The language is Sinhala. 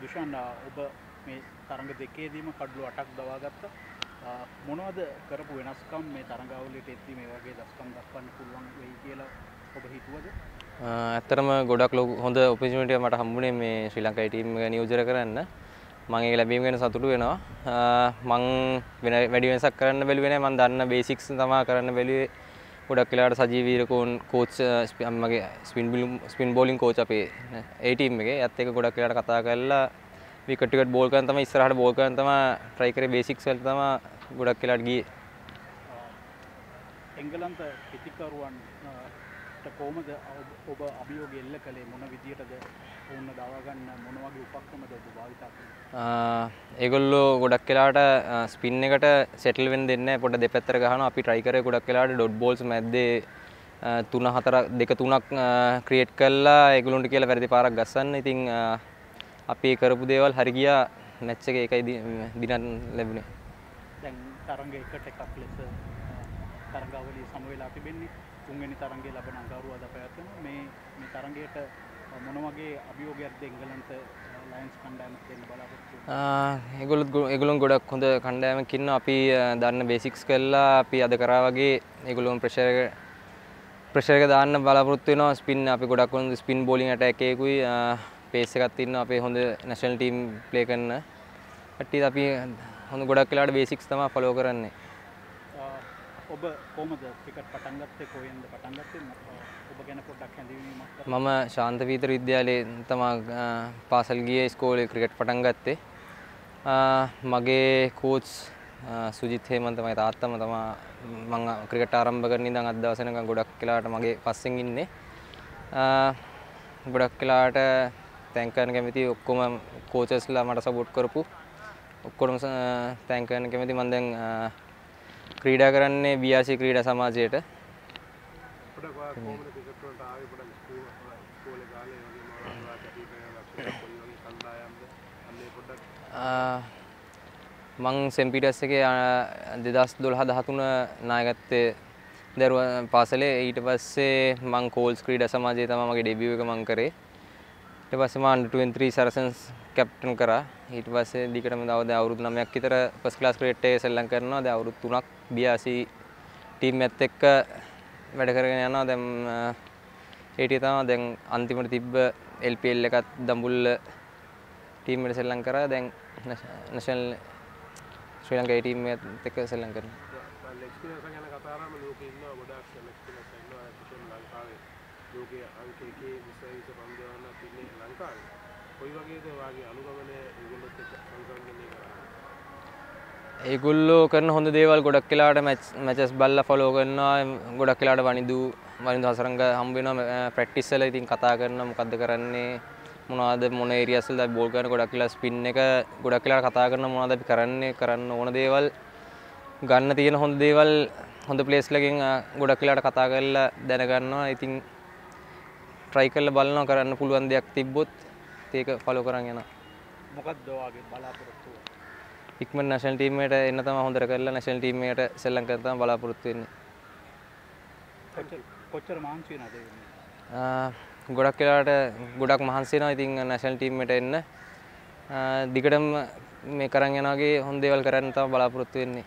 දුෂන් ඔබ මේ තරඟ දෙකේදීම කඩ්ලු අටක් දවාගත්ත. මොනවද කරපු වෙනස්කම්? මේ තරඟවලට එත්ති මේ වගේ දස්කම් දක්වන්න පුළුවන් වෙයි කියලා ඔබ හිතුවද? ඇත්තරම ගොඩක් ලොකු හොඳ ඔපිසිමිටිය මට හම්බුනේ මේ ශ්‍රී ලංකා ටීම් එක නියෝජනය කරන්න. මම ඒක ලැබීම ගැන සතුටු වෙනවා. මං වෙන වැඩි වෙනසක් කරන්න බැලුවේ නැහැ මම දන්න බේසික්ස් තමයි කරන්න බැලුවේ. ගොඩක් වෙලාවට සජීව වීරකෝන් කෝච් මගේ ස්පින් ස්පින් බෝලින් කෝච් අපේ ඒ ටීම් එකේ. ඒත් එක ගොඩක් වෙලාවට කතා කරලා විකට් ටිකට් බෝල් කරන තමයි ඉස්සරහට බෝල් කරන තමයි try කරේ බේසික්ස් වලට තමයි ගොඩක් වෙලාවට ගියේ. එංගලන්ත පිතිකරුවන් කොහොමද ඔබ අභියෝග එල්ල කළේ? මොන විදියටද? ඔවුන්න දවාගන්න මොන වගේ උපක්‍රමද ඔබ භාවිතා කළේ ඒගොල්ලෝ ගොඩක් වෙලාට ස්පින් එකට සෙටල් වෙන්න දෙන්නේ නැහැ. පොඩ දෙපැත්තට ගහනවා. අපි try කරේ ගොඩක් වෙලාට ඩොට් බෝල්ස් මැද්දේ තුන හතර දෙක තුනක් ක්‍රියේට් කළා. ඒගොල්ලොන්ට කියලා වැරදි පාරක් ගස්සන්න. ඉතින් අපි කරපු දේවල් හරි ගියා. මැච් එක ඒකයි දිනන් ලැබුණේ. දැන් තරඟ එකට එකක් ලෙස තරඟාවලිය සම වෙලා තිබෙන්නේ තුන්වෙනි තරඟයේ ලබන අඟහරුවා අද පැවැත්වෙනවා මේ මේ තරඟයට මොන වගේ අභියෝගයක්ද එංගලන්ත ලයන්ස් කණ්ඩායමට දෙන්න බලාපොරොත්තු ඒගොල්ලොත් ඒගොල්ලොන් ගොඩක් හොඳ කණ්ඩායමක් ඉන්නවා. අපි දන්න බේසික්ස් කළා. අපි අද කරා වගේ ඒගොල්ලොන් ප්‍රෙෂර් එක ප්‍රෙෂර් එක දාන්න බලාපොරොත්තු වෙනවා. ස්පින් අපි ගොඩක් හොඳ ස්පින් බෝලිං ඇටැක් එකකුයි. පේස් එකක් තියෙනවා අපේ හොඳ නැෂනල් ටීම් ප්ලේ කරන කට්ටිය අපි හොඳ ගොඩක් වෙලාවට බේසික්ස් තමයි ෆලෝ කරන්නේ. ඔබ කොහොමද ක්‍රිකට් පටන් ගත්තේ? කොහෙන්ද පටන් ගත්තේ? ඔබ ගැන පොඩ්ඩක් හැඳින්වීමක් මම ශාන්ත පීතර විද්‍යාලයේ තමා පාසල් ගියේ ඉස්කෝලේ ක්‍රිකට් පටන් ගත්තේ. මගේ කෝච් සුජිත් හේමන්ත තමයි තාත්තම තමා මම ක්‍රිකට් ආරම්භ කරන ඉඳන් අද දවස වෙනකන් ගොඩක් වෙලාවට මගේ පස්සෙන් ඉන්නේ. ගොඩක් වෙලාවට තැන්ක් කරන්න කැමති ඔක්කොම කෝචස්ලා මට සපෝට් කරපු. ඔක්කොටම තැන්ක් කරන්න කැමති මම දැන් ක්‍රීඩා කරන්නේ BRC ක්‍රීඩා සමාජයට. මං සෙම්පිටස් එකේ දෙදස් දොළහ දහතුන නායකත්තේ දරුව පාසලේ. ඊට පස්සේ මං කෝල්ස් ක්‍රීඩ සමාජය තම මගේ ඩෙබිය එක මං කරේ ඊට පස්සේ මම අන්ඩර් 23 සරසන්ස් කැප්ටන් කරා. ඊට පස්සේ දිගටම තව දැන් අවුරුදු 9ක් විතර ෆස්ට් ක්ලාස් ක්‍රිකට් එකේ සෙල්ලම් කරනවා. දැන් අවුරුදු 3ක් BRC ටීම් එකත් එක්ක වැඩ කරගෙන යනවා. දැන් ඒටිය තමයි. දැන් අන්තිමට තිබ්බ LPL එකත් දඹුල්ල ටීම් එකට සෙල්ලම් කරා. දැන් නැෂනල් ශ්‍රී ලංකා ටීම් එකත් එක්ක සෙල්ලම් කරනවා එක්ස්පීරියන්ස් ගැන කතා කරාම ලෝකේ ඉන්නවා ගොඩාක් එක්ස්පීරියන්ස් ඉන්නවා විශේෂයෙන් ලංකාවේ ලෝකයේ අංක එකේ විශ්වවිද්‍යාල පන්දුවන්න තින්නේ ලංකාවේ. කොයි වගේද වාගේ අනුගමනය ඒගොල්ලොත් එක්ක සංසන්දනය කරන්නේ? ඒගොල්ලෝ කරන හොඳ දේවල් ගොඩක් වෙලාට මැචස් බල්ලා ෆලෝ කරනවා ගොඩක් වෙලාට වනිදු වනිදු හසරංග හම්බ වෙනවා ප්‍රැක්ටිස් වල ඉතින් කතා කරනවා මොකද්ද කරන්නේ මොනවද මොන ඒරියාස් වලද බෝල් කරන ගොඩක් වෙලා ස්පින් එක ගොඩක් වෙලාට කතා කරන මොනවද අපි කරන්නේ කරන්න ඕන දේවල් ගන්න තියෙන හොඳ දේවල් හොඳ ප්ලේස් ලකින් ගොඩක් වෙලාට කතා කරලා දැනගන්නවා. ඉතින් try කරලා බලනවා කරන්න පුළුවන් දෙයක් තිබ්බොත් ඒක ෆලෝ කරන් යනවා. මොකක්ද ඔයාගේ බලාපොරොත්තුව ඉක්මනට නැෂනල් ටීම් එකට එන්න තමයි හොඳට කරලා නැෂනල් ටීම් එකට සෙල්ලම් කරන්න තමයි බලාපොරොත්තු වෙන්නේ. කොච්චර මහන්සි වෙනවද ගොඩක් වෙලාවට ගොඩක් මහන්සි වෙනවා. ඉතින් නැෂනල් ටීම් එකට එන්න. දිගටම මේ කරන් යනවාගේ හොඳ දේවල් කරන්න තමයි බලාපොරොත්තු වෙන්නේ